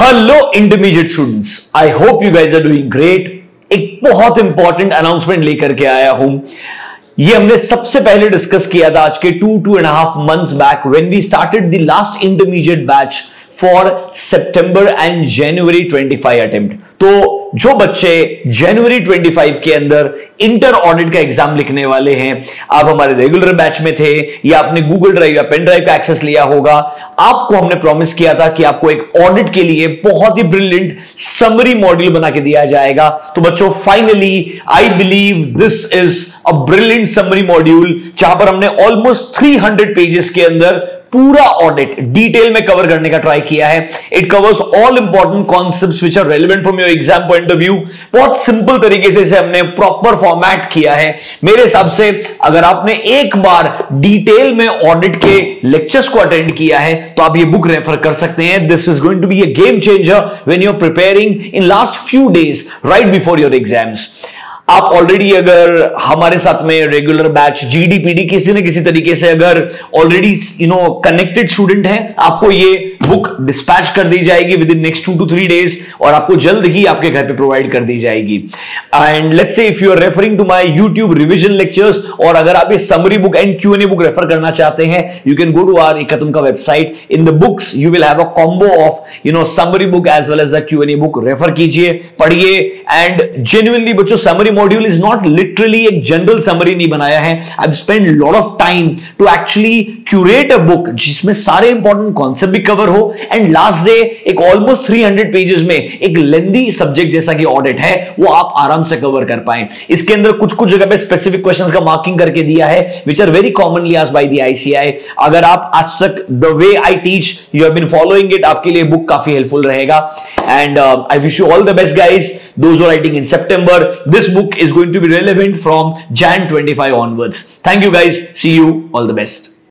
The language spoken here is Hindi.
Hello intermediate students I hope you guys are doing great एक बहुत इंपॉर्टेंट अनाउंसमेंट लेकर के आया हूँ। ये हमने सबसे पहले डिस्कस किया था आज के two two and half months back when we started the last intermediate batch for September and January 25 attempt तो जो बच्चे जनवरी 25 के अंदर इंटर ऑडिट का एग्ज़ाम लिखने वाले हैं, आप हमारे रेगुलर बैच में थे, या आपने गूगल ड्राइव या पेन ड्राइव का एक्सेस लिया होगा, आपको हमने प्रॉमिस किया था कि आपको एक ऑडिट के लिए बहुत ही ब्रिलियंट समरी मॉड्यूल बना के दिया जाएगा। तो बच्चों finally I believe this is a brilliant summary module जहाँ पर हमने ऑलमोस्ट 300 पेजेस के अंदर पूरा ऑडिट डिटेल में कवर करने का ट्राई किया है। It covers all important concepts which are relevant from your exam point of view बहुत सिंपल तरीके से इसे हमने प्रॉपर फॉर्मेट किया है। मेरे हिसाब से अगर आपने एक बार डिटेल में ऑडिट के लेक्चर्स को अटेंड किया है तो आप ये बुक रेफर कर सकते हैं। This is going to be a game changer when you are preparing in last few days right before your exams आप ऑलरेडी अगर हमारे साथ में रेगुलर बैच जीडीपीडी किसी ना किसी तरीके से अगर already you know connected student हैं, आपको ये बुक डिस्पैच कर दी जाएगी within next two two three days और आपको जल्द ही आपके घर पे प्रोवाइड कर दी जाएगी। And let's say if you are referring to my YouTube revision lectures और अगर आप ये summary book and Q N A book refer करना चाहते हैं you can go to our एकतम का website in the books you will have a combo of you know summary book as well as the Q N A book refer कीजिए, पढ़िए एंड जेन्युइनली बच्चों summary module is not literally एक जनरल समरी नहीं बनाया है। I spend lot of time to actually curate a book जिसमें सारे इंपॉर्टेंट कॉन्सेप्ट भी कवर हो एंड लास्ट डे एक ऑलमोस्ट 300 पेजेस में एक लेंदी सब्जेक्ट जैसा कि ऑडिट है, वो आप आराम से कवर कर पाए इसके अंदर कुछ कुछ जगह पे स्पेसिफिक क्वेश्चंस का मार्किंग करके दिया है विच आर वेरी कॉमनली आज बाय द आईसीआई अगर आप आज तक the way I teach you have been following it आपके लिए बुक काफ़ी हेल्पफुल रहेगा and I wish you all the best guys those writing in September this book is going to be relevant from Jan 25 onwards. Thank you, guys. See you. All the best.